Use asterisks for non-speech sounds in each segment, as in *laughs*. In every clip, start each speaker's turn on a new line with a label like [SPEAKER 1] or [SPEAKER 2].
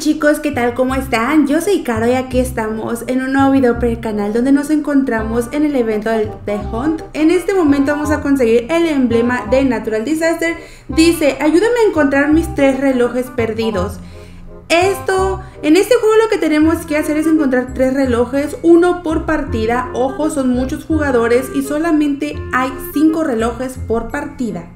[SPEAKER 1] chicos, ¿qué tal? ¿Cómo están? Yo soy Caro y aquí estamos en un nuevo video para el canal donde nos encontramos en el evento del The Hunt. En este momento vamos a conseguir el emblema de Natural Disaster. Dice, ayúdame a encontrar mis tres relojes perdidos. Esto, en este juego lo que tenemos que hacer es encontrar tres relojes, uno por partida. Ojo, son muchos jugadores y solamente hay cinco relojes por partida.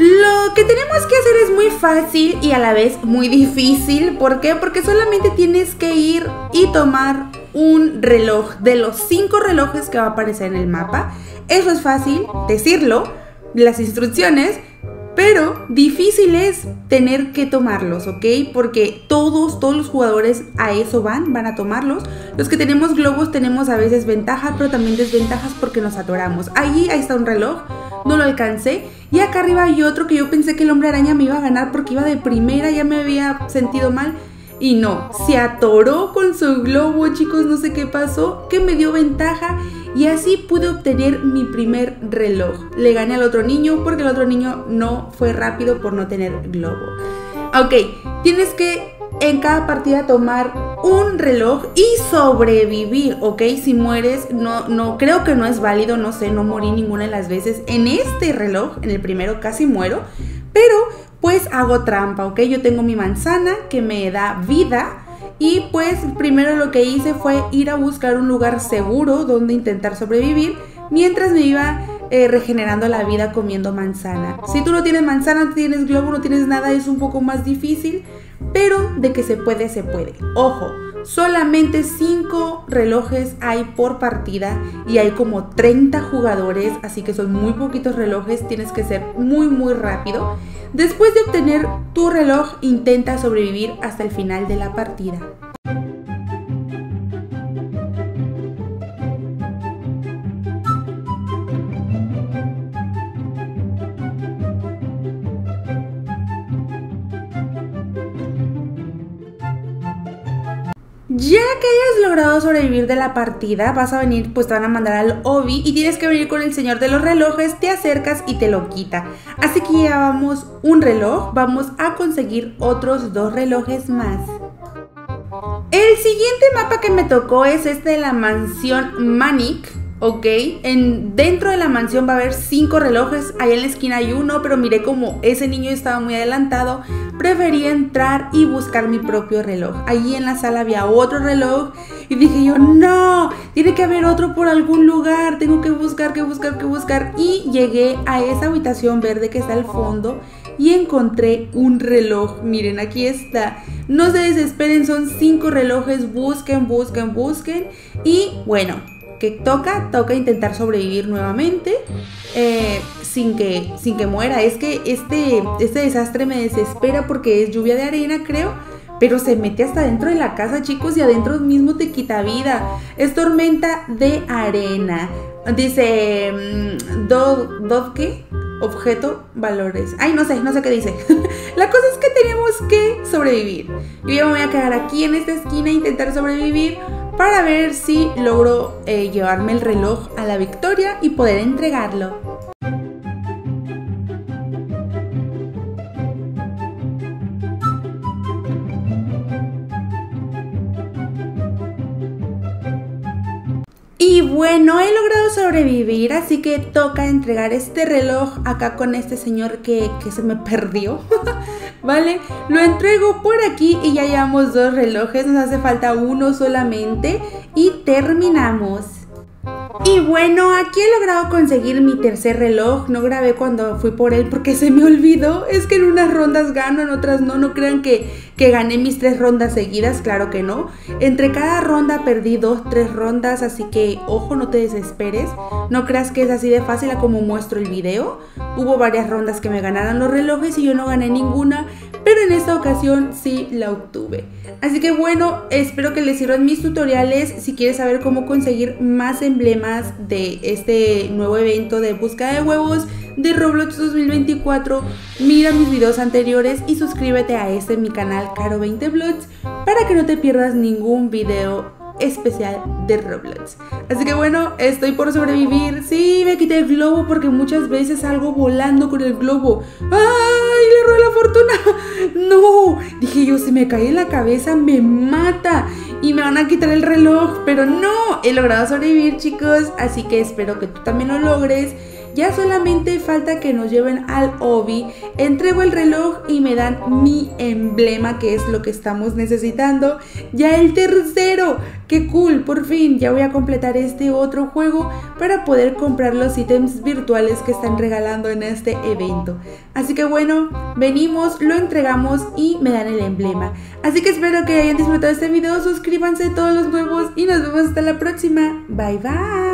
[SPEAKER 1] Lo que tenemos que hacer es muy fácil y a la vez muy difícil. ¿Por qué? Porque solamente tienes que ir y tomar un reloj de los cinco relojes que va a aparecer en el mapa. Eso es fácil decirlo, las instrucciones, pero difícil es tener que tomarlos, ¿ok? Porque todos, todos los jugadores a eso van, van a tomarlos. Los que tenemos globos tenemos a veces ventaja, pero también desventajas porque nos atoramos. Ahí, ahí está un reloj no lo alcancé. Y acá arriba hay otro que yo pensé que el hombre araña me iba a ganar porque iba de primera, ya me había sentido mal. Y no, se atoró con su globo, chicos, no sé qué pasó, que me dio ventaja y así pude obtener mi primer reloj. Le gané al otro niño porque el otro niño no fue rápido por no tener globo. Ok, tienes que en cada partida tomar un reloj y sobrevivir, ¿ok? Si mueres, no, no, creo que no es válido, no sé, no morí ninguna de las veces. En este reloj, en el primero casi muero, pero pues hago trampa, ¿ok? Yo tengo mi manzana que me da vida. Y pues primero lo que hice fue ir a buscar un lugar seguro donde intentar sobrevivir mientras me iba eh, regenerando la vida comiendo manzana. Si tú no tienes manzana, no tienes globo, no tienes nada, es un poco más difícil, pero de que se puede, se puede. Ojo, solamente 5 relojes hay por partida y hay como 30 jugadores, así que son muy poquitos relojes, tienes que ser muy muy rápido. Después de obtener tu reloj, intenta sobrevivir hasta el final de la partida. Ya que hayas logrado sobrevivir de la partida, vas a venir, pues te van a mandar al Obi y tienes que venir con el señor de los relojes, te acercas y te lo quita. Así que ya vamos un reloj, vamos a conseguir otros dos relojes más. El siguiente mapa que me tocó es este de la mansión Manic. ¿Ok? En, dentro de la mansión va a haber cinco relojes, allá en la esquina hay uno, pero miré como ese niño estaba muy adelantado, preferí entrar y buscar mi propio reloj. Allí en la sala había otro reloj y dije yo, no, tiene que haber otro por algún lugar, tengo que buscar, que buscar, que buscar. Y llegué a esa habitación verde que está al fondo y encontré un reloj. Miren, aquí está. No se desesperen, son cinco relojes, busquen, busquen, busquen. Y bueno, que toca, toca intentar sobrevivir nuevamente eh, sin, que, sin que muera. Es que este, este desastre me desespera porque es lluvia de arena, creo. Pero se mete hasta dentro de la casa, chicos, y adentro mismo te quita vida. Es tormenta de arena. Dice, mm, ¿Dog qué? Objeto, valores. Ay, no sé, no sé qué dice. *laughs* la cosa es que tenemos que sobrevivir. Yo ya me voy a quedar aquí en esta esquina e intentar sobrevivir para ver si logro eh, llevarme el reloj a la victoria y poder entregarlo. Y bueno, he logrado sobrevivir, así que toca entregar este reloj acá con este señor que, que se me *laughs* perdió. ¿Vale? Lo entrego por aquí y ya llevamos dos relojes, nos hace falta uno solamente y terminamos. Y bueno, aquí he logrado conseguir mi tercer reloj. No grabé cuando fui por él porque se me olvidó. Es que en unas rondas gano, en otras no. No crean que, que gané mis tres rondas seguidas, claro que no. Entre cada ronda perdí dos, tres rondas, así que ojo, no te desesperes. No creas que es así de fácil a como muestro el video. Hubo varias rondas que me ganaron los relojes y yo no gané ninguna, pero en esta ocasión sí la obtuve. Así que bueno, espero que les sirvan mis tutoriales. Si quieres saber cómo conseguir más emblemas de este nuevo evento de búsqueda de huevos de Roblox 2024, mira mis videos anteriores y suscríbete a este mi canal Caro20 Vlogs para que no te pierdas ningún video especial de Roblox. Así que bueno, estoy por sobrevivir. Sí, me quité el globo porque muchas veces salgo volando con el globo. ¡Ay! Fortuna. *laughs* no. Dije yo, si me cae en la cabeza, me mata. Y me van a quitar el reloj. Pero no, he logrado sobrevivir, chicos. Así que espero que tú también lo logres. Ya solamente falta que nos lleven al Obi, entrego el reloj y me dan mi emblema, que es lo que estamos necesitando. Ya el tercero, qué cool, por fin ya voy a completar este otro juego para poder comprar los ítems virtuales que están regalando en este evento. Así que bueno, venimos, lo entregamos y me dan el emblema. Así que espero que hayan disfrutado este video, suscríbanse todos los nuevos y nos vemos hasta la próxima. Bye bye.